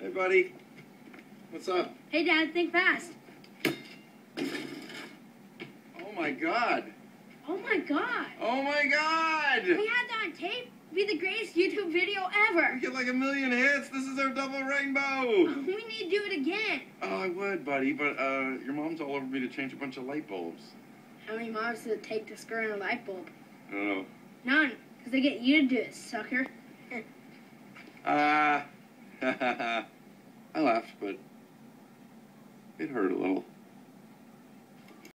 Hey, buddy. What's up? Hey, Dad, think fast. Oh my god. Oh my god. Oh my god. We had that on tape. Be the greatest YouTube video ever. We get like a million hits. This is our double rainbow. We need to do it again. Oh, I would, buddy, but uh, your mom's all over me to change a bunch of light bulbs. How many moms does it take to screw in a light bulb? I don't know. None. Because they get you to do it, sucker. Uh, I laughed, but it hurt a little.